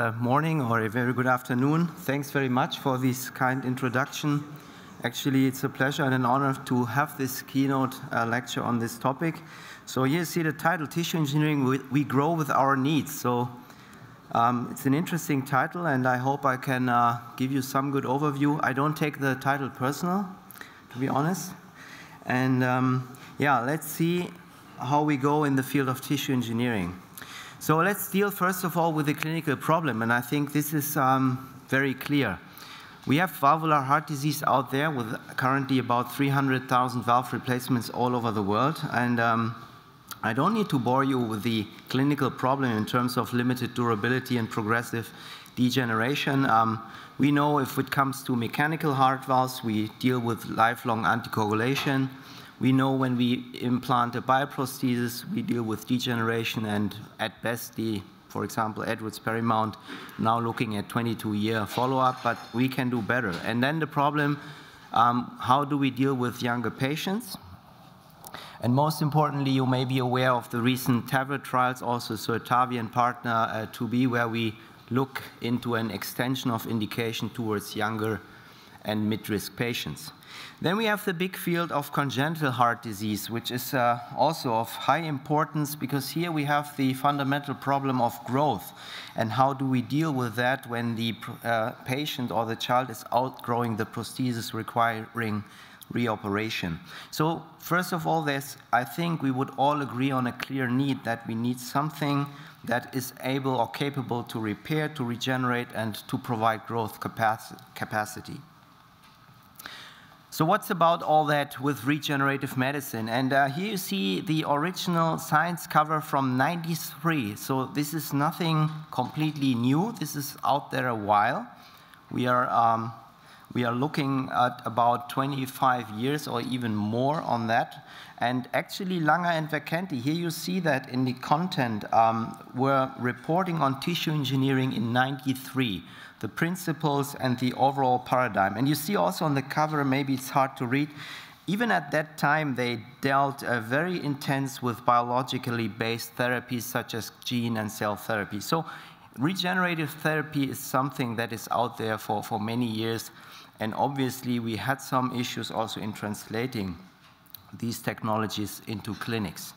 Uh, morning or a very good afternoon. Thanks very much for this kind introduction. Actually, it's a pleasure and an honor to have this keynote uh, lecture on this topic. So here you see the title, Tissue Engineering, we, we Grow with Our Needs. So um, it's an interesting title, and I hope I can uh, give you some good overview. I don't take the title personal, to be honest. And um, yeah, let's see how we go in the field of tissue engineering. So let's deal first of all with the clinical problem, and I think this is um, very clear. We have valvular heart disease out there with currently about 300,000 valve replacements all over the world, and um, I don't need to bore you with the clinical problem in terms of limited durability and progressive degeneration. Um, we know if it comes to mechanical heart valves, we deal with lifelong anticoagulation. We know when we implant a bioprosthesis, we deal with degeneration and at best the, for example, Edwards Perimount, now looking at 22-year follow-up, but we can do better. And then the problem, um, how do we deal with younger patients? And most importantly, you may be aware of the recent TAVR trials, also Surtavi and partner uh, 2B, where we look into an extension of indication towards younger and mid-risk patients. Then we have the big field of congenital heart disease, which is uh, also of high importance because here we have the fundamental problem of growth. And how do we deal with that when the uh, patient or the child is outgrowing the prosthesis requiring reoperation? So first of all, there's, I think we would all agree on a clear need that we need something that is able or capable to repair, to regenerate, and to provide growth capacity. So what's about all that with regenerative medicine? And uh, here you see the original science cover from 93. So this is nothing completely new. This is out there a while. We are, um, we are looking at about 25 years or even more on that. And actually, Langer and Vacanti, here you see that in the content, um, were reporting on tissue engineering in 93 the principles and the overall paradigm. And you see also on the cover, maybe it's hard to read, even at that time, they dealt uh, very intense with biologically based therapies such as gene and cell therapy. So regenerative therapy is something that is out there for, for many years. And obviously, we had some issues also in translating these technologies into clinics.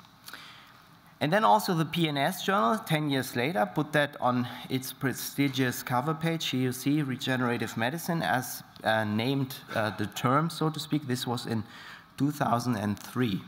And then also the PNAS journal, 10 years later, put that on its prestigious cover page. Here you see regenerative medicine as uh, named uh, the term, so to speak. This was in 2003.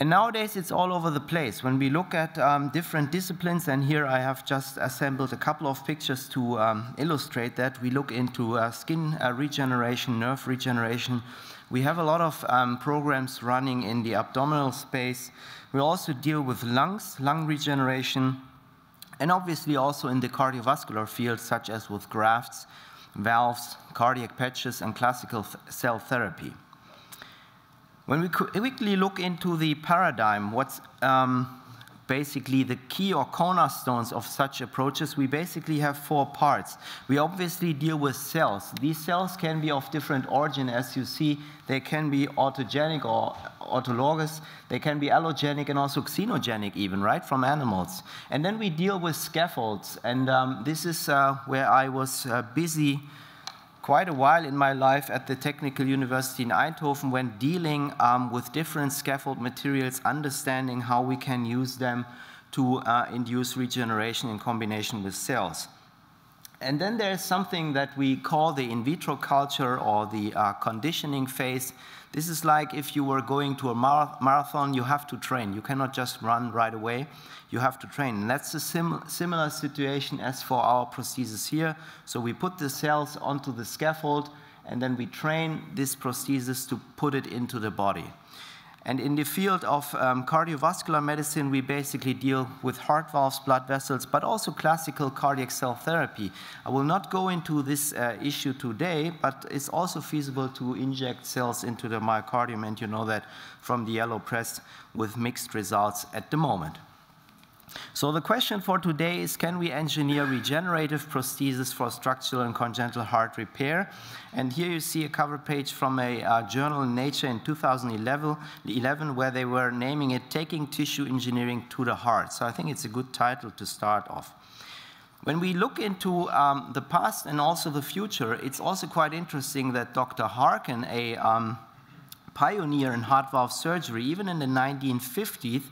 And nowadays, it's all over the place. When we look at um, different disciplines, and here I have just assembled a couple of pictures to um, illustrate that, we look into uh, skin uh, regeneration, nerve regeneration. We have a lot of um, programs running in the abdominal space, we also deal with lungs, lung regeneration, and obviously also in the cardiovascular field, such as with grafts, valves, cardiac patches, and classical cell therapy. When we quickly look into the paradigm, what's um, basically the key or cornerstones of such approaches, we basically have four parts. We obviously deal with cells. These cells can be of different origin, as you see. They can be autogenic or autologous. They can be allogenic and also xenogenic even, right, from animals. And then we deal with scaffolds. And um, this is uh, where I was uh, busy quite a while in my life at the Technical University in Eindhoven when dealing um, with different scaffold materials, understanding how we can use them to uh, induce regeneration in combination with cells. And then there's something that we call the in vitro culture or the uh, conditioning phase. This is like if you were going to a marathon, you have to train. You cannot just run right away you have to train. And that's a sim similar situation as for our prosthesis here. So we put the cells onto the scaffold, and then we train this prosthesis to put it into the body. And in the field of um, cardiovascular medicine, we basically deal with heart valves, blood vessels, but also classical cardiac cell therapy. I will not go into this uh, issue today, but it's also feasible to inject cells into the myocardium, and you know that from the yellow press with mixed results at the moment. So the question for today is, can we engineer regenerative prosthesis for structural and congenital heart repair? And here you see a cover page from a uh, journal in Nature in 2011 where they were naming it Taking Tissue Engineering to the Heart. So I think it's a good title to start off. When we look into um, the past and also the future, it's also quite interesting that Dr. Harkin, a um, pioneer in heart valve surgery, even in the 1950s,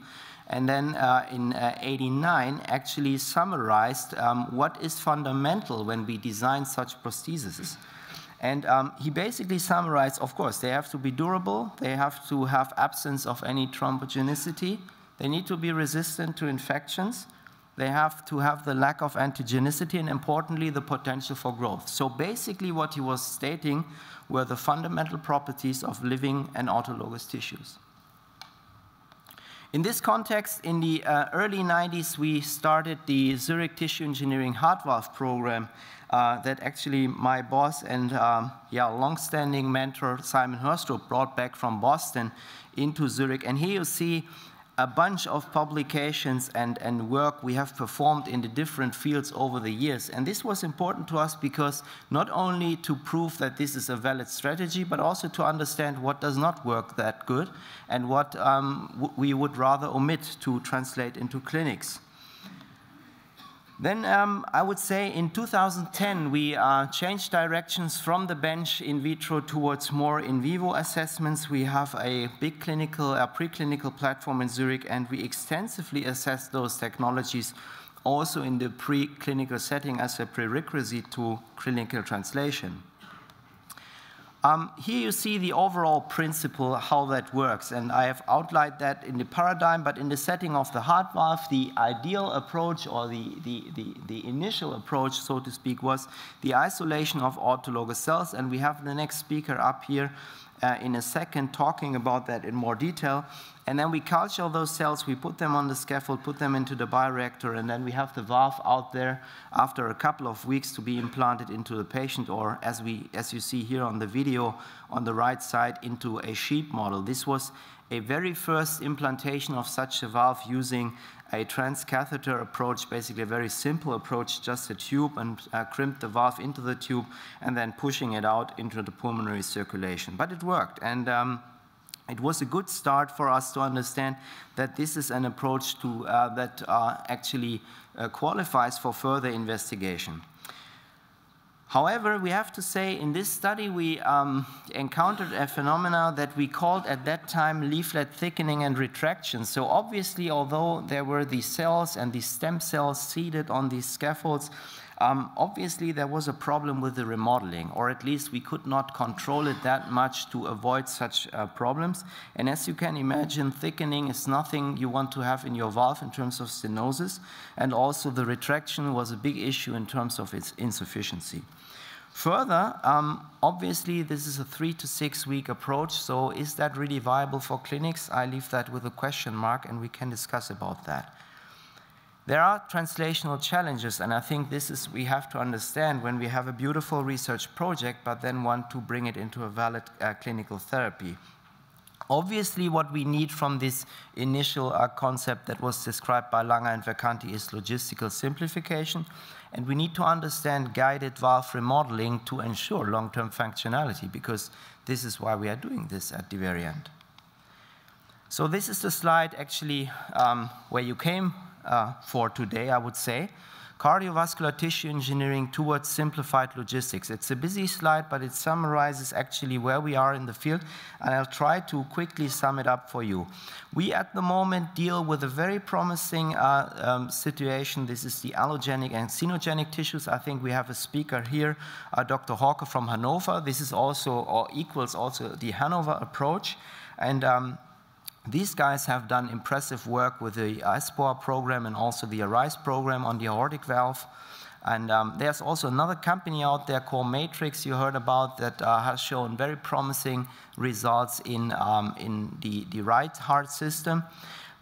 and then uh, in uh, 89 actually summarized um, what is fundamental when we design such prostheses. And um, he basically summarized, of course, they have to be durable, they have to have absence of any thrombogenicity, they need to be resistant to infections, they have to have the lack of antigenicity and importantly the potential for growth. So basically what he was stating were the fundamental properties of living and autologous tissues. In this context, in the uh, early 90s, we started the Zurich Tissue Engineering Heart Valve program uh, that actually my boss and um, yeah, long-standing mentor Simon Hoerstrup brought back from Boston into Zurich. And here you see a bunch of publications and, and work we have performed in the different fields over the years. And this was important to us because not only to prove that this is a valid strategy, but also to understand what does not work that good and what um, we would rather omit to translate into clinics. Then um, I would say in 2010, we uh, changed directions from the bench in vitro towards more in vivo assessments. We have a big clinical, a preclinical platform in Zurich, and we extensively assess those technologies also in the preclinical setting as a prerequisite to clinical translation. Um, here you see the overall principle, how that works, and I have outlined that in the paradigm, but in the setting of the heart valve, the ideal approach or the, the, the, the initial approach, so to speak, was the isolation of autologous cells, and we have the next speaker up here uh, in a second talking about that in more detail. And then we culture those cells, we put them on the scaffold, put them into the bioreactor, and then we have the valve out there after a couple of weeks to be implanted into the patient, or as, we, as you see here on the video on the right side, into a sheep model. This was a very first implantation of such a valve using a transcatheter approach, basically a very simple approach, just a tube and uh, crimp the valve into the tube and then pushing it out into the pulmonary circulation. But it worked. And um, it was a good start for us to understand that this is an approach to, uh, that uh, actually uh, qualifies for further investigation. However, we have to say in this study we um, encountered a phenomena that we called at that time leaflet thickening and retraction. So obviously, although there were these cells and these stem cells seated on these scaffolds, um, obviously, there was a problem with the remodeling, or at least we could not control it that much to avoid such uh, problems. And as you can imagine, thickening is nothing you want to have in your valve in terms of stenosis, and also the retraction was a big issue in terms of its insufficiency. Further, um, obviously, this is a three to six week approach, so is that really viable for clinics? I leave that with a question mark, and we can discuss about that. There are translational challenges, and I think this is we have to understand when we have a beautiful research project, but then want to bring it into a valid uh, clinical therapy. Obviously, what we need from this initial uh, concept that was described by Langer and Vacanti is logistical simplification, and we need to understand guided valve remodeling to ensure long-term functionality, because this is why we are doing this at the very end. So this is the slide actually um, where you came uh, for today, I would say. Cardiovascular tissue engineering towards simplified logistics. It's a busy slide, but it summarizes actually where we are in the field, and I'll try to quickly sum it up for you. We at the moment deal with a very promising uh, um, situation. This is the allogenic and xenogenic tissues. I think we have a speaker here, uh, Dr. Horke from Hanover. This is also, or equals also the Hanover approach. And um, these guys have done impressive work with the ESPOIR program and also the ARISE program on the aortic valve. And um, there's also another company out there called Matrix you heard about that uh, has shown very promising results in, um, in the, the right heart system.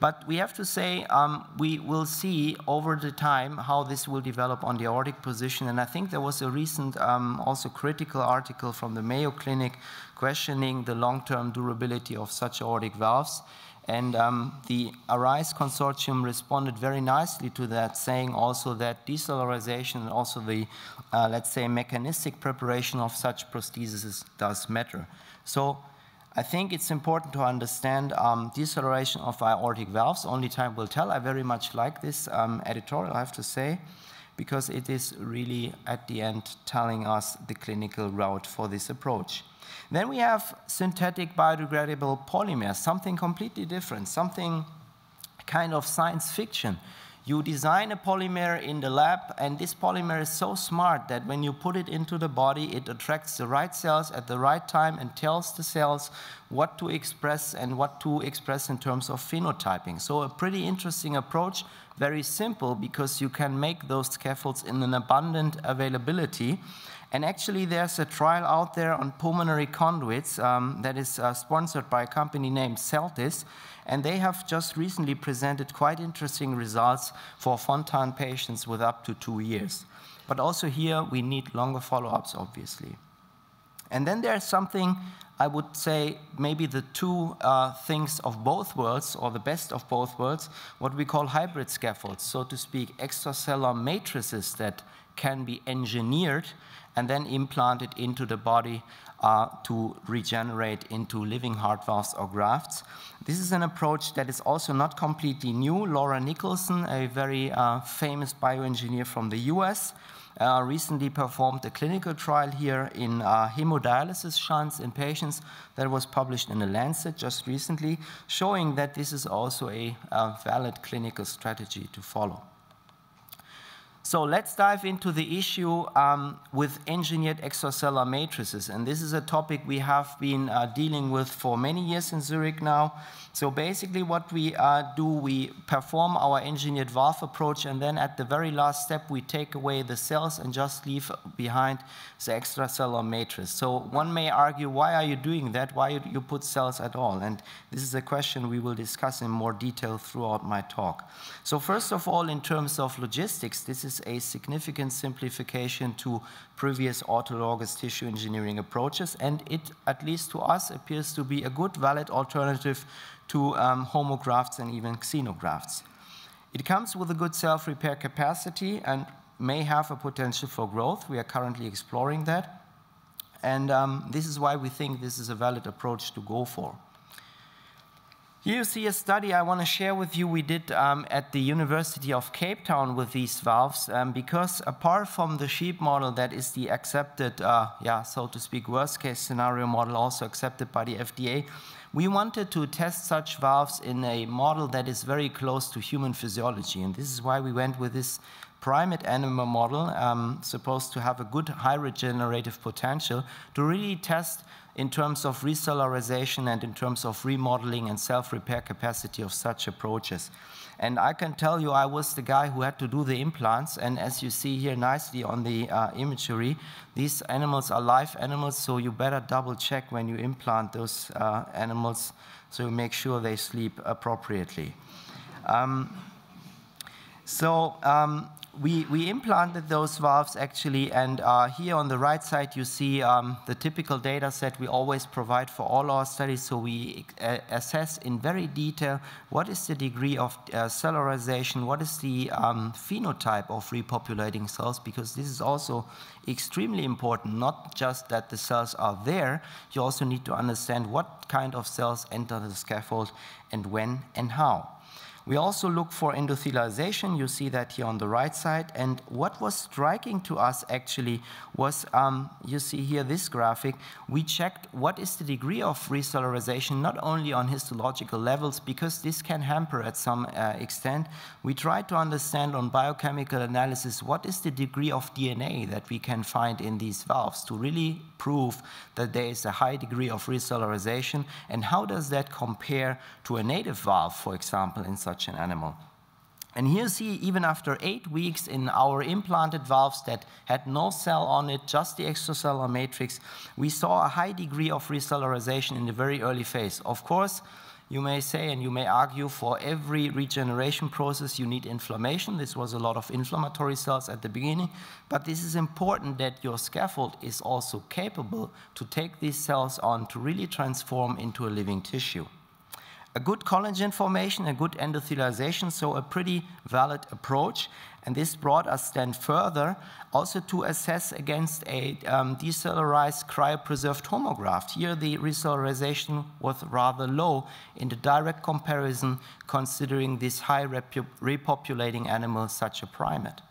But we have to say um, we will see over the time how this will develop on the aortic position. And I think there was a recent um, also critical article from the Mayo Clinic questioning the long-term durability of such aortic valves. And um, the ARISE consortium responded very nicely to that, saying also that decellularization and also the, uh, let's say, mechanistic preparation of such prostheses does matter. So I think it's important to understand um, deceleration of aortic valves. Only time will tell. I very much like this um, editorial, I have to say. Because it is really, at the end, telling us the clinical route for this approach. Then we have synthetic biodegradable polymers, something completely different, something kind of science fiction. You design a polymer in the lab, and this polymer is so smart that when you put it into the body, it attracts the right cells at the right time and tells the cells what to express and what to express in terms of phenotyping. So a pretty interesting approach, very simple because you can make those scaffolds in an abundant availability. And actually, there's a trial out there on pulmonary conduits um, that is uh, sponsored by a company named Xeltis. And they have just recently presented quite interesting results for Fontan patients with up to two years. But also here, we need longer follow-ups, obviously. And then there's something I would say maybe the two uh, things of both worlds, or the best of both worlds, what we call hybrid scaffolds, so to speak, extracellular matrices that can be engineered and then implanted into the body uh, to regenerate into living heart valves or grafts. This is an approach that is also not completely new. Laura Niklason, a very uh, famous bioengineer from the US, uh, recently performed a clinical trial here in uh, hemodialysis shunts in patients that was published in The Lancet just recently, showing that this is also a, a valid clinical strategy to follow. So let's dive into the issue um, with engineered extracellular matrices. And this is a topic we have been uh, dealing with for many years in Zurich now. So basically what we uh, do, we perform our engineered valve approach, and then at the very last step, we take away the cells and just leave behind the extracellular matrix. So one may argue, why are you doing that? Why you put cells at all? And this is a question we will discuss in more detail throughout my talk. So first of all, in terms of logistics, this is a significant simplification to previous autologous tissue engineering approaches, and it, at least to us, appears to be a good, valid alternative to um, homografts and even xenografts. It comes with a good self-repair capacity and may have a potential for growth. We are currently exploring that. And um, this is why we think this is a valid approach to go for. Here you see a study I want to share with you we did um, at the University of Cape Town with these valves um, because apart from the sheep model that is the accepted, uh, yeah, so to speak, worst case scenario model also accepted by the FDA, we wanted to test such valves in a model that is very close to human physiology. And this is why we went with this primate animal model, um, supposed to have a good high regenerative potential, to really test in terms of recellularization and in terms of remodeling and self-repair capacity of such approaches. And I can tell you I was the guy who had to do the implants, and as you see here nicely on the uh, imagery, these animals are live animals, so you better double check when you implant those uh, animals so you make sure they sleep appropriately. Um, so um, we, we implanted those valves actually, and uh, here on the right side you see um, the typical data set we always provide for all our studies. So we uh, assess in very detail what is the degree of uh, cellularization, what is the um, phenotype of repopulating cells, because this is also extremely important, not just that the cells are there, you also need to understand what kind of cells enter the scaffold and when and how. We also look for endothelialization. You see that here on the right side. And what was striking to us actually was, um, you see here this graphic, we checked what is the degree of recellularization, not only on histological levels, because this can hamper at some uh, extent. We tried to understand on biochemical analysis what is the degree of DNA that we can find in these valves to really prove that there is a high degree of recellularization, and how does that compare to a native valve, for example, in such an animal. And here see, even after eight weeks in our implanted valves that had no cell on it, just the extracellular matrix, we saw a high degree of recellularization in the very early phase. Of course, you may say and you may argue for every regeneration process you need inflammation. This was a lot of inflammatory cells at the beginning, but this is important that your scaffold is also capable to take these cells on to really transform into a living tissue a good collagen formation, a good endothelialization, so a pretty valid approach. And this brought us then further also to assess against a um, decellularized cryopreserved homograft. Here the recellularization was rather low in the direct comparison considering this high repopulating animal such a primate.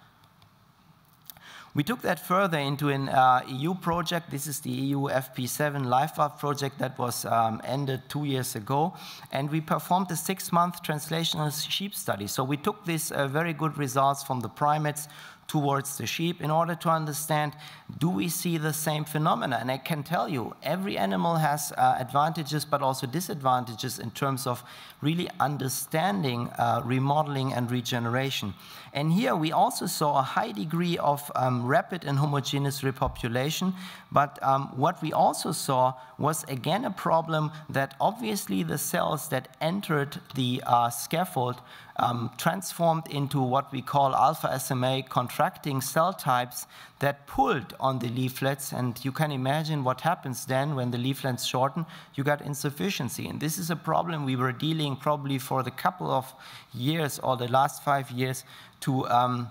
We took that further into an uh, EU project. This is the EU FP7 LifeValve project that was um, ended two years ago. And we performed a six-month translational sheep study. So we took these uh, very good results from the primates towards the sheep in order to understand, do we see the same phenomena? And I can tell you, every animal has uh, advantages but also disadvantages in terms of really understanding uh, remodeling and regeneration. And here we also saw a high degree of um, rapid and homogeneous repopulation, but um, what we also saw was again a problem that obviously the cells that entered the uh, scaffold um, transformed into what we call alpha SMA contracting cell types that pulled on the leaflets. And you can imagine what happens then when the leaflets shorten, you got insufficiency. And this is a problem we were dealing probably for the couple of years or the last five years to um,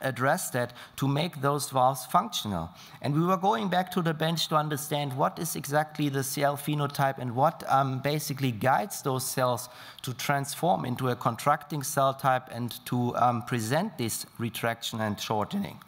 address that to make those valves functional. And we were going back to the bench to understand what is exactly the cell phenotype and what um, basically guides those cells to transform into a contracting cell type and to um, present this retraction and shortening.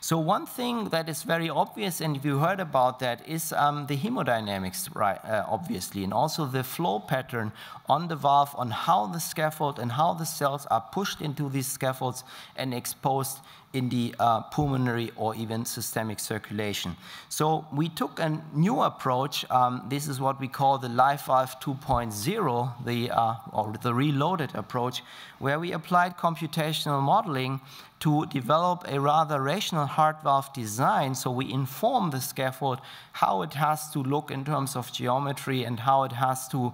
So one thing that is very obvious, and you heard about that, is um, the hemodynamics, right, uh, obviously, and also the flow pattern on the valve, on how the scaffold and how the cells are pushed into these scaffolds and exposed in the uh, pulmonary or even systemic circulation. So we took a new approach. Um, this is what we call the LifeValve 2.0, the, uh, or the reloaded approach, where we applied computational modeling to develop a rather rational heart valve design. So we inform the scaffold how it has to look in terms of geometry and how it has to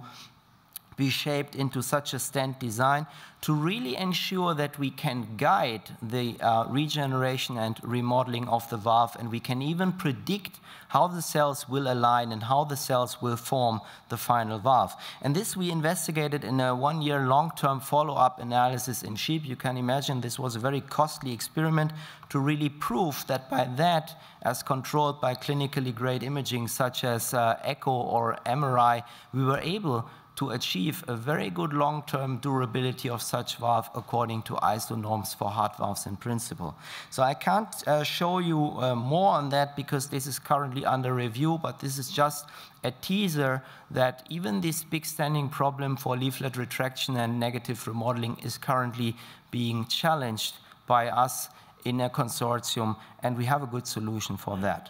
be shaped into such a stent design to really ensure that we can guide the uh, regeneration and remodeling of the valve and we can even predict how the cells will align and how the cells will form the final valve. And this we investigated in a one-year long-term follow-up analysis in sheep. You can imagine this was a very costly experiment to really prove that by that, as controlled by clinically grade imaging such as uh, echo or MRI, we were able to achieve a very good long-term durability of such valve according to ISO norms for heart valves in principle. So I can't uh, show you uh, more on that because this is currently under review, but this is just a teaser that even this big standing problem for leaflet retraction and negative remodeling is currently being challenged by us in a consortium, and we have a good solution for that.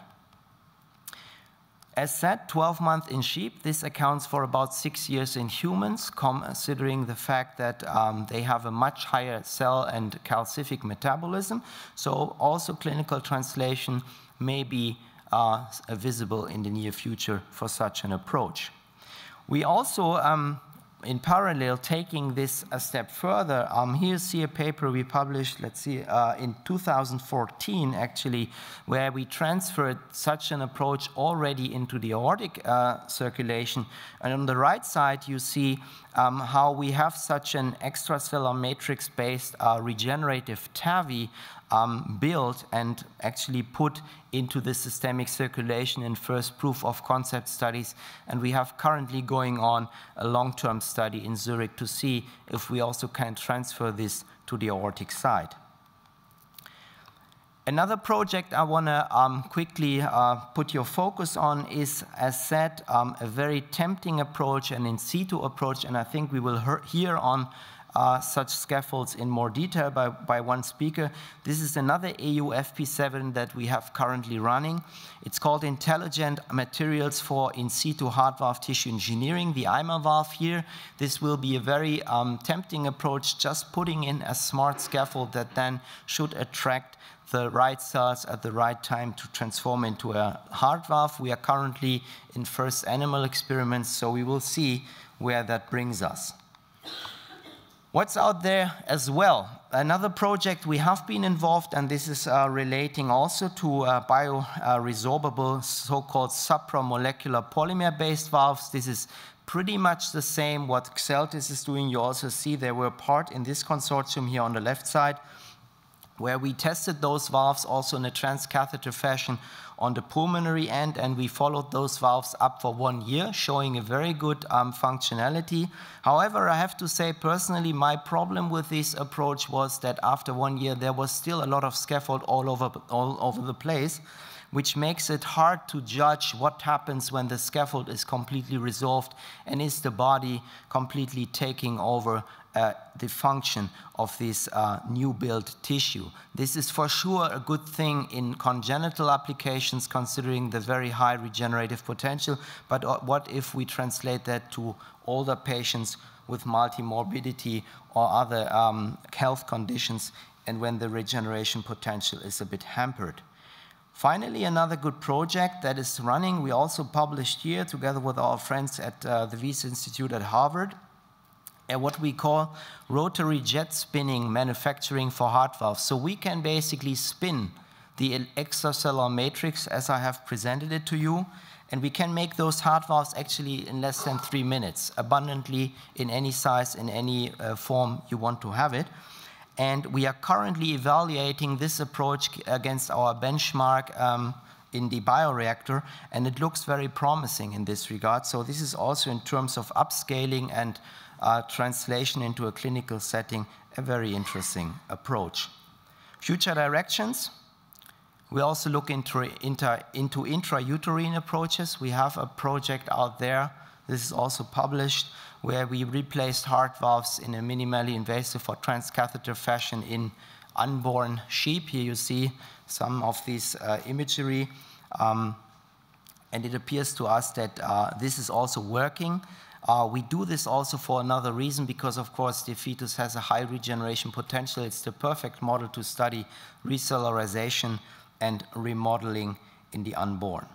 As said, 12 months in sheep, this accounts for about six years in humans, considering the fact that um, they have a much higher cell and calcific metabolism. So also clinical translation may be uh, visible in the near future for such an approach. We also um, in parallel, taking this a step further, um, here see a paper we published, let's see, uh, in 2014, actually, where we transferred such an approach already into the aortic uh, circulation. And on the right side, you see um, how we have such an extracellular matrix-based uh, regenerative TAVI um, built and actually put into the systemic circulation in first proof of concept studies. And we have currently going on a long-term study in Zurich to see if we also can transfer this to the aortic side. Another project I want to um, quickly uh, put your focus on is, as said, um, a very tempting approach, an in situ approach, and I think we will hear on uh, such scaffolds in more detail by, by one speaker. This is another EU FP7 that we have currently running. It's called Intelligent Materials for In Situ Heart Valve Tissue Engineering, the IMA valve here. This will be a very um, tempting approach, just putting in a smart scaffold that then should attract the right cells at the right time to transform into a heart valve. We are currently in first animal experiments, so we will see where that brings us. What's out there as well? Another project we have been involved, and this is uh, relating also to uh, bioresorbable so-called supramolecular polymer-based valves. This is pretty much the same what Xeltis is doing. You also see they were part in this consortium here on the left side. Where we tested those valves also in a transcatheter fashion on the pulmonary end, and we followed those valves up for one year, showing a very good um, functionality. However, I have to say personally, my problem with this approach was that after one year, there was still a lot of scaffold all over, all over the place, which makes it hard to judge what happens when the scaffold is completely resolved and is the body completely taking over uh, the function of this uh, new built tissue. This is for sure a good thing in congenital applications considering the very high regenerative potential, but uh, what if we translate that to older patients with multimorbidity or other um, health conditions and when the regeneration potential is a bit hampered. Finally, another good project that is running, we also published here together with our friends at uh, the Wyss Institute at Harvard, what we call rotary jet spinning manufacturing for heart valves. So we can basically spin the extracellular matrix as I have presented it to you, and we can make those heart valves actually in less than three minutes, abundantly in any size, in any uh, form you want to have it. And we are currently evaluating this approach against our benchmark um, in the bioreactor, and it looks very promising in this regard. So this is also in terms of upscaling and uh, translation into a clinical setting, a very interesting approach. Future directions, we also look into, into, into intrauterine approaches. We have a project out there, this is also published, where we replaced heart valves in a minimally invasive or transcatheter fashion in unborn sheep. Here you see some of these uh, imagery. Um, and it appears to us that uh, this is also working. Uh, we do this also for another reason because, of course, the fetus has a high regeneration potential. It's the perfect model to study recellularization and remodeling in the unborn.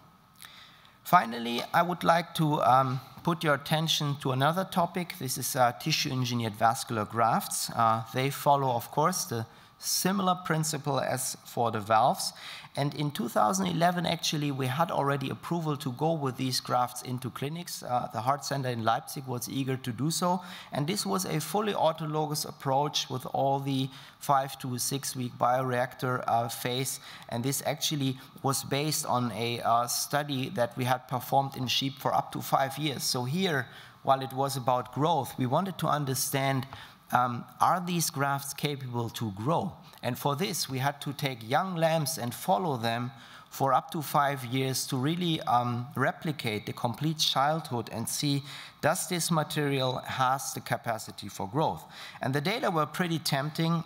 Finally, I would like to um, put your attention to another topic. This is uh, tissue-engineered vascular grafts. Uh, they follow, of course, the similar principle as for the valves. And in 2011, actually, we had already approval to go with these grafts into clinics. Uh, the Heart Center in Leipzig was eager to do so. And this was a fully autologous approach with all the five to six week bioreactor uh, phase. And this actually was based on a uh, study that we had performed in sheep for up to five years. So here, while it was about growth, we wanted to understand um, are these grafts capable to grow? And for this, we had to take young lambs and follow them for up to five years to really um, replicate the complete childhood and see does this material has the capacity for growth. And the data were pretty tempting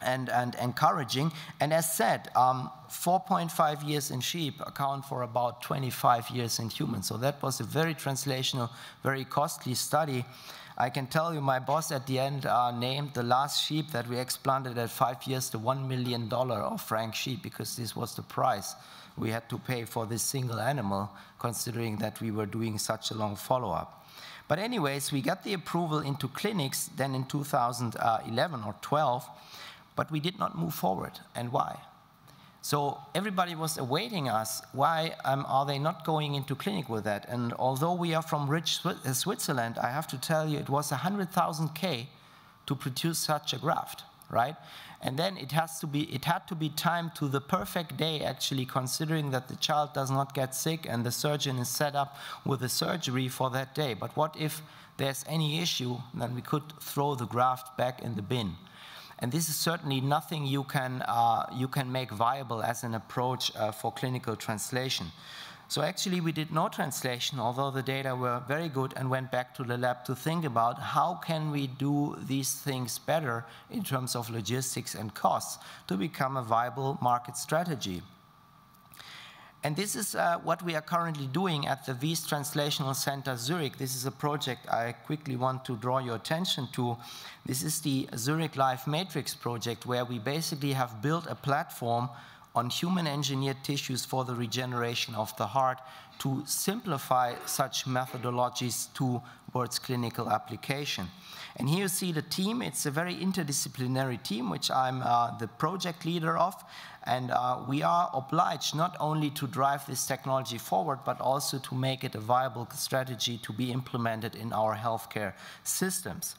and, and encouraging. And as said, 4.5 um, years in sheep account for about 25 years in humans. So that was a very translational, very costly study. I can tell you my boss at the end uh, named the last sheep that we explanted at five years the $1 million of franc sheep because this was the price we had to pay for this single animal, considering that we were doing such a long follow-up. But anyways, we got the approval into clinics then in 2011 or 12, but we did not move forward. And why? So everybody was awaiting us. Why um, are they not going into clinic with that? And although we are from rich uh, Switzerland, I have to tell you it was 100,000 K to produce such a graft, right? And then it has to be, it had to be timed to the perfect day, actually, considering that the child does not get sick and the surgeon is set up with a surgery for that day. But what if there's any issue? Then we could throw the graft back in the bin. And this is certainly nothing you can, uh, you can make viable as an approach uh, for clinical translation. So actually we did no translation, although the data were very good and went back to the lab to think about how can we do these things better in terms of logistics and costs to become a viable market strategy. And this is uh, what we are currently doing at the Wyss Translational Center Zurich. This is a project I quickly want to draw your attention to. This is the Zurich Life Matrix project, where we basically have built a platform on human engineered tissues for the regeneration of the heart to simplify such methodologies towards clinical application. And here you see the team. It's a very interdisciplinary team, which I'm uh, the project leader of. And uh, we are obliged not only to drive this technology forward, but also to make it a viable strategy to be implemented in our healthcare systems.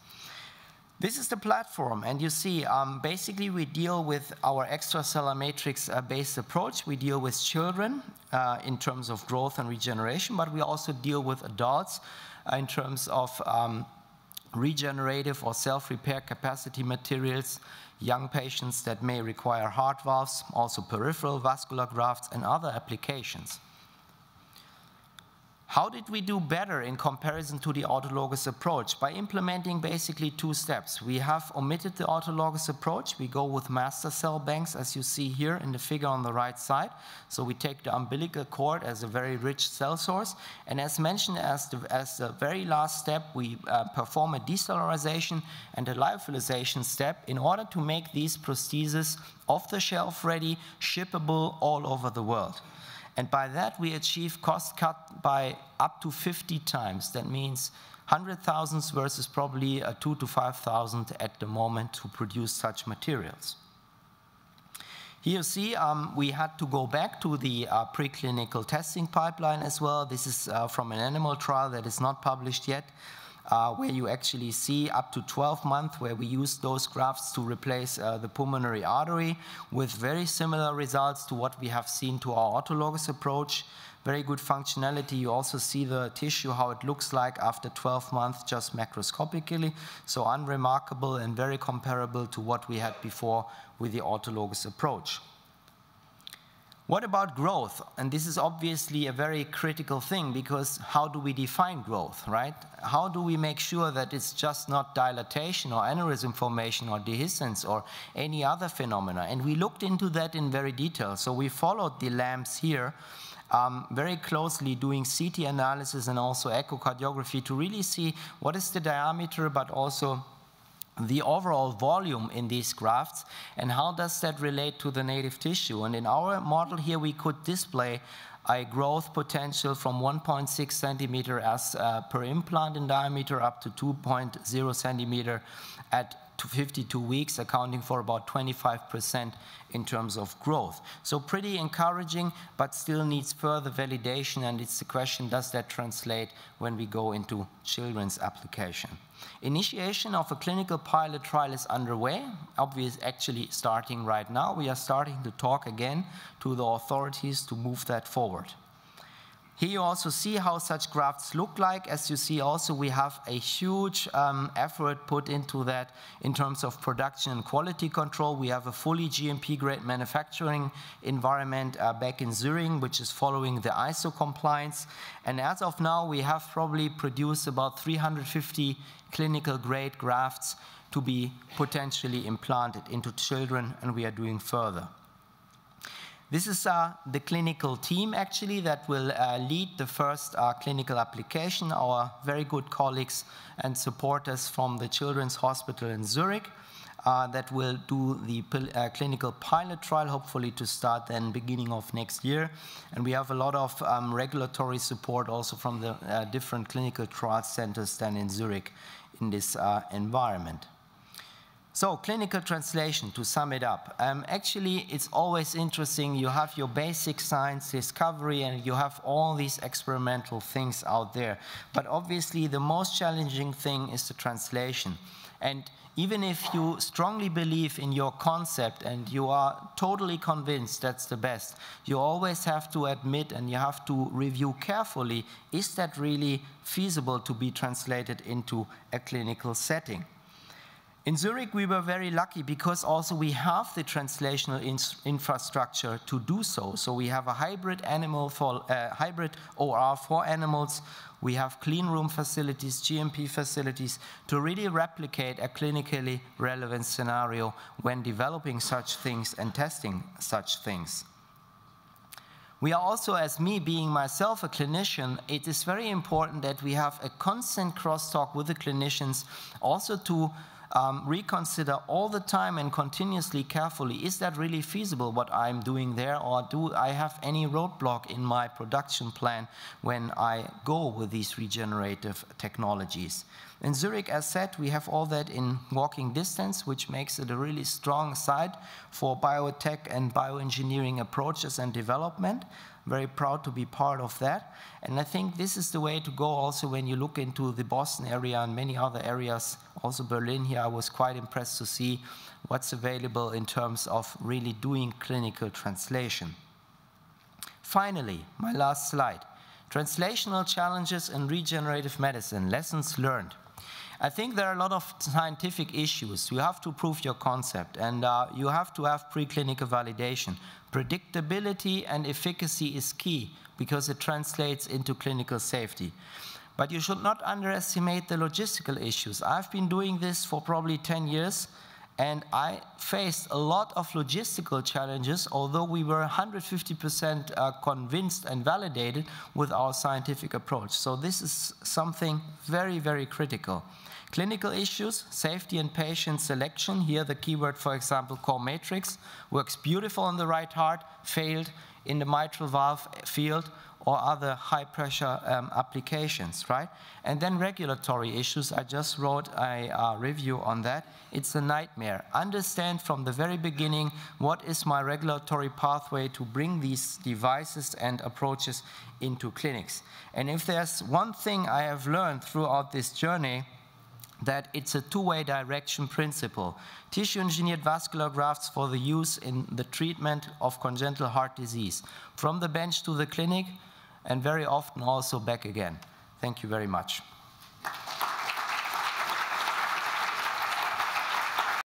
This is the platform, and you see, um, basically we deal with our extracellular matrix-based uh, approach. We deal with children uh, in terms of growth and regeneration, but we also deal with adults uh, in terms of um, regenerative or self-repair capacity materials, young patients that may require heart valves, also peripheral vascular grafts, and other applications. How did we do better in comparison to the autologous approach? By implementing basically two steps. We have omitted the autologous approach. We go with master cell banks, as you see here in the figure on the right side. So we take the umbilical cord as a very rich cell source. And as mentioned, as the, as the very last step, we uh, perform a decellularization and a lyophilization step in order to make these prostheses off the shelf ready, shippable all over the world. And by that, we achieve cost cut by up to 50 times. That means 100,000 versus probably a 2 to 5,000 at the moment to produce such materials. Here you see um, we had to go back to the uh, preclinical testing pipeline as well. This is uh, from an animal trial that is not published yet uh, where you actually see up to 12 months where we use those grafts to replace uh, the pulmonary artery with very similar results to what we have seen to our autologous approach. Very good functionality. You also see the tissue, how it looks like after 12 months just macroscopically. So unremarkable and very comparable to what we had before with the autologous approach. What about growth? And this is obviously a very critical thing because how do we define growth, right? How do we make sure that it's just not dilatation or aneurysm formation or dehiscence or any other phenomena? And we looked into that in very detail. So we followed the lamps here um, very closely doing CT analysis and also echocardiography to really see what is the diameter, but also the overall volume in these grafts and how does that relate to the native tissue. And in our model here, we could display a growth potential from 1.6 centimeter as uh, per implant in diameter up to 2.0 centimeter at 52 weeks, accounting for about 25% in terms of growth. So pretty encouraging, but still needs further validation, and it's the question, does that translate when we go into children's application? Initiation of a clinical pilot trial is underway, obviously actually starting right now. We are starting to talk again to the authorities to move that forward. Here you also see how such grafts look like. As you see also, we have a huge um, effort put into that in terms of production and quality control. We have a fully GMP-grade manufacturing environment uh, back in Zurich, which is following the ISO compliance. And as of now, we have probably produced about 350 clinical-grade grafts to be potentially implanted into children, and we are doing further. This is uh, the clinical team, actually, that will uh, lead the first uh, clinical application, our very good colleagues and supporters from the Children's Hospital in Zurich. Uh, that will do the uh, clinical pilot trial, hopefully to start then beginning of next year. And we have a lot of um, regulatory support also from the uh, different clinical trial centers then in Zurich in this environment. So clinical translation, to sum it up. Um, actually, it's always interesting. You have your basic science discovery and you have all these experimental things out there. But obviously, the most challenging thing is the translation. And even if you strongly believe in your concept and you are totally convinced that's the best, you always have to admit and you have to review carefully, is that really feasible to be translated into a clinical setting? In Zurich, we were very lucky because also we have the translational infrastructure to do so. So we have a hybrid animal for uh, hybrid OR for animals. We have clean room facilities, GMP facilities to really replicate a clinically relevant scenario when developing such things and testing such things. We are also, as me being myself a clinician, it is very important that we have a constant crosstalk with the clinicians also to um, reconsider all the time and continuously carefully, is that really feasible what I'm doing there or do I have any roadblock in my production plan when I go with these regenerative technologies? In Zurich, as said, we have all that in walking distance, which makes it a really strong site for biotech and bioengineering approaches and development. Very proud to be part of that. And I think this is the way to go also when you look into the Boston area and many other areas, also Berlin here, I was quite impressed to see what's available in terms of really doing clinical translation. Finally, my last slide. Translational challenges in regenerative medicine, lessons learned. I think there are a lot of scientific issues. You have to prove your concept, and uh, you have to have preclinical validation. Predictability and efficacy is key because it translates into clinical safety. But you should not underestimate the logistical issues. I've been doing this for probably 10 years, and I faced a lot of logistical challenges, although we were 150% uh, convinced and validated with our scientific approach. So this is something very, very critical. Clinical issues, safety and patient selection. Here the keyword, for example, CorMatrix, works beautiful on the right heart, failed in the mitral valve field, or other high pressure um, applications, right? And then regulatory issues. I just wrote a uh, review on that. It's a nightmare. Understand from the very beginning what is my regulatory pathway to bring these devices and approaches into clinics. And if there's one thing I have learned throughout this journey, that it's a two-way direction principle. Tissue engineered vascular grafts for the use in the treatment of congenital heart disease, from the bench to the clinic, and very often also back again. Thank you very much.